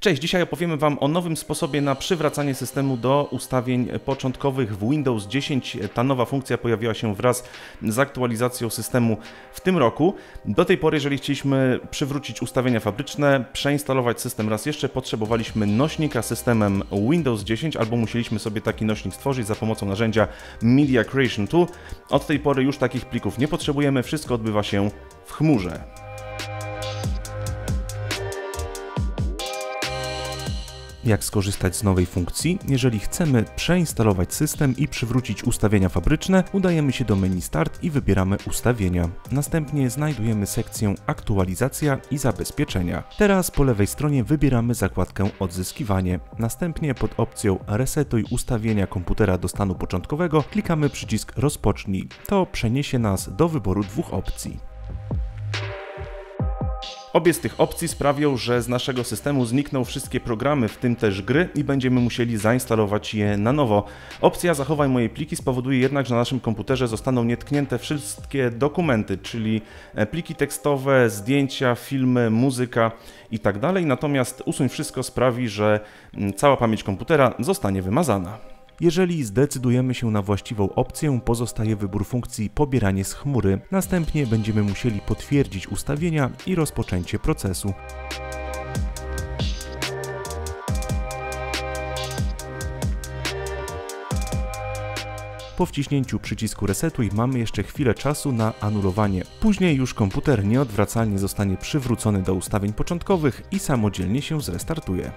Cześć, dzisiaj opowiemy Wam o nowym sposobie na przywracanie systemu do ustawień początkowych w Windows 10. Ta nowa funkcja pojawiła się wraz z aktualizacją systemu w tym roku. Do tej pory, jeżeli chcieliśmy przywrócić ustawienia fabryczne, przeinstalować system raz jeszcze, potrzebowaliśmy nośnika systemem Windows 10 albo musieliśmy sobie taki nośnik stworzyć za pomocą narzędzia Media Creation Tool. Od tej pory już takich plików nie potrzebujemy, wszystko odbywa się w chmurze. Jak skorzystać z nowej funkcji. Jeżeli chcemy przeinstalować system i przywrócić ustawienia fabryczne, udajemy się do menu Start i wybieramy ustawienia. Następnie znajdujemy sekcję Aktualizacja i zabezpieczenia. Teraz po lewej stronie wybieramy zakładkę Odzyskiwanie. Następnie pod opcją Resetuj ustawienia komputera do stanu początkowego klikamy przycisk Rozpocznij. To przeniesie nas do wyboru dwóch opcji. Obie z tych opcji sprawią, że z naszego systemu znikną wszystkie programy, w tym też gry i będziemy musieli zainstalować je na nowo. Opcja zachowaj moje pliki spowoduje jednak, że na naszym komputerze zostaną nietknięte wszystkie dokumenty, czyli e, pliki tekstowe, zdjęcia, filmy, muzyka itd. Tak Natomiast usuń wszystko sprawi, że cała pamięć komputera zostanie wymazana. Jeżeli zdecydujemy się na właściwą opcję, pozostaje wybór funkcji pobieranie z chmury. Następnie będziemy musieli potwierdzić ustawienia i rozpoczęcie procesu. Po wciśnięciu przycisku resetuj mamy jeszcze chwilę czasu na anulowanie. Później już komputer nieodwracalnie zostanie przywrócony do ustawień początkowych i samodzielnie się zrestartuje.